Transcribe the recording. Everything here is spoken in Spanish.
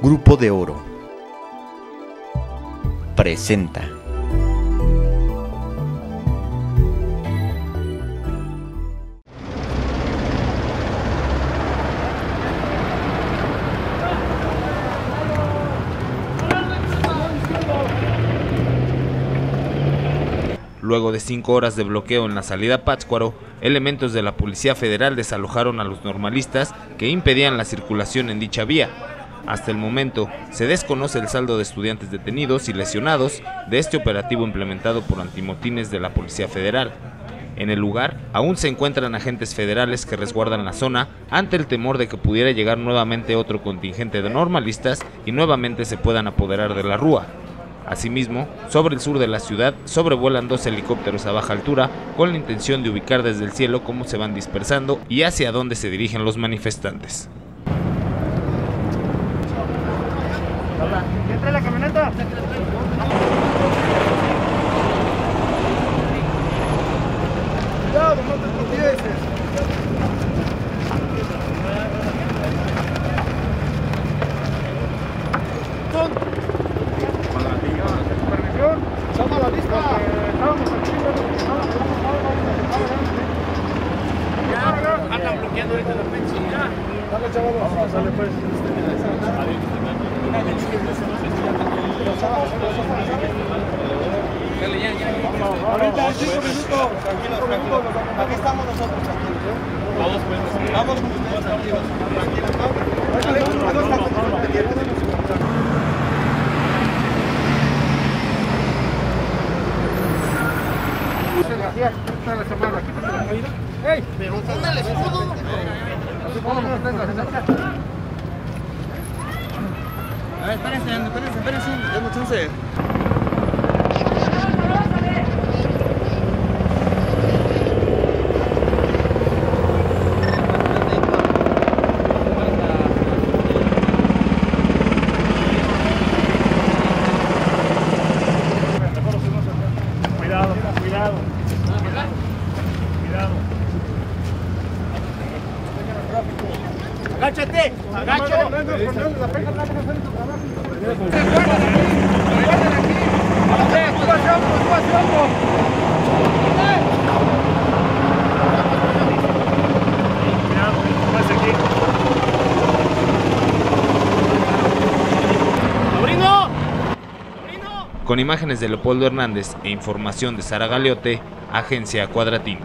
Grupo de Oro presenta. Luego de cinco horas de bloqueo en la salida Pátzcuaro, elementos de la Policía Federal desalojaron a los normalistas que impedían la circulación en dicha vía. Hasta el momento, se desconoce el saldo de estudiantes detenidos y lesionados de este operativo implementado por antimotines de la Policía Federal. En el lugar, aún se encuentran agentes federales que resguardan la zona ante el temor de que pudiera llegar nuevamente otro contingente de normalistas y nuevamente se puedan apoderar de la rúa. Asimismo, sobre el sur de la ciudad sobrevuelan dos helicópteros a baja altura con la intención de ubicar desde el cielo cómo se van dispersando y hacia dónde se dirigen los manifestantes. ¿Entra la camioneta? Cuidado, no te tropieces. Supervisión. Dale, cinco minutos. Tranquilos, tranquilos. Aquí estamos nosotros. Vamos escudo. A ver, espérense, espérense, espérense. Denme chance. Agáchate, agáchate. Con imágenes de Leopoldo Hernández e información de Sara Galeote, Agencia Cuadratín.